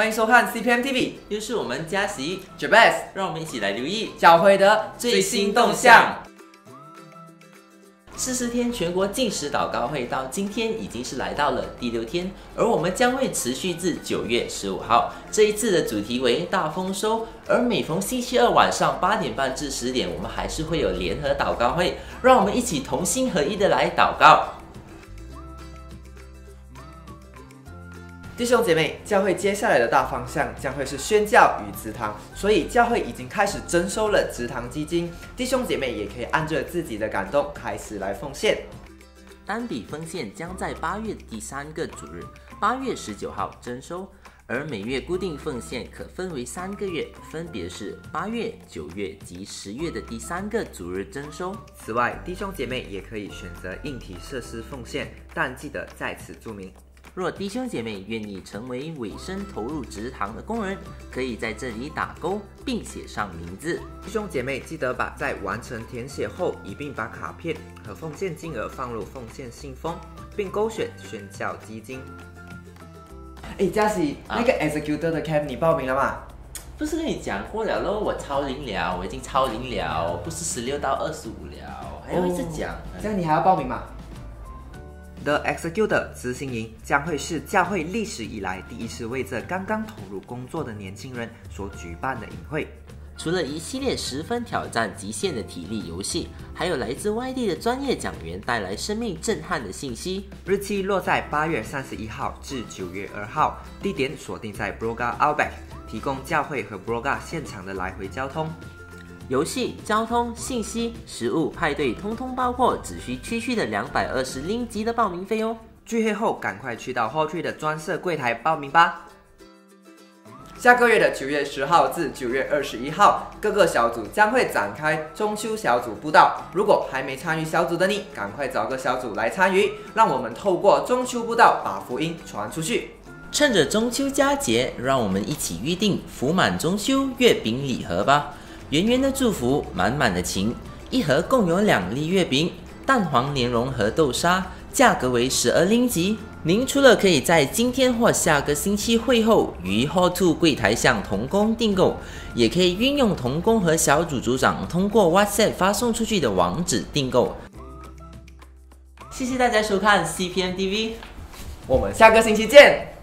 欢迎收看 CPM TV，又是我们嘉喜 j a b e s 让我们一起来留意教会的最新动向。四十天全国禁食祷告会到今天已经是来到了第六天，而我们将会持续至九月十五号。这一次的主题为大丰收，而每逢星期二晚上八点半至十点，我们还是会有联合祷告会，让我们一起同心合一的来祷告。弟兄姐妹，教会接下来的大方向将会是宣教与祠堂，所以教会已经开始征收了祠堂基金。弟兄姐妹也可以按着自己的感动开始来奉献。单笔奉献将在八月第三个主日，八月十九号征收，而每月固定奉献可分为三个月，分别是八月、九月及十月的第三个主日征收。此外，弟兄姐妹也可以选择硬体设施奉献，但记得在此注明。若弟兄姐妹愿意成为委身投入职堂的工人，可以在这里打勾并写上名字。弟兄姐妹记得把在完成填写后，一并把卡片和奉献金额放入奉献信封，并勾选宣教基金。哎，嘉喜，那个 executor 的 camp 你报名了吗？不是跟你讲过了喽，我超龄了，我已经超龄了，不是十六到二十五了，还要一直讲，这样你还要报名吗？The Executor 执行营将会是教会历史以来第一次为这刚刚投入工作的年轻人所举办的营会。除了一系列十分挑战极限的体力游戏，还有来自外地的专业讲员带来生命震撼的信息。日期落在八月三十一号至九月二号，地点锁定在 Broga Outback，提供教会和 Broga 现场的来回交通。游戏、交通、信息、食物、派对，通通包括，只需区区的两百二十零级的报名费哦。聚会后，赶快去到 Hall Tree 的专设柜台报名吧。下个月的九月十号至九月二十一号，各个小组将会展开中秋小组布道。如果还没参与小组的你，赶快找个小组来参与，让我们透过中秋布道把福音传出去。趁着中秋佳节，让我们一起预定福满中秋月饼礼盒吧。圆圆的祝福，满满的情，一盒共有两粒月饼，蛋黄莲蓉和豆沙，价格为十二零吉。您除了可以在今天或下个星期会后于 Hall Two 柜台向童工订购，也可以运用童工和小组组长通过 WhatsApp 发送出去的网址订购。谢谢大家收看 CPN TV，我们下个星期见。